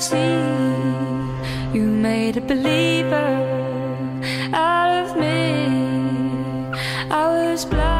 see you made a believer out of me. I was blind.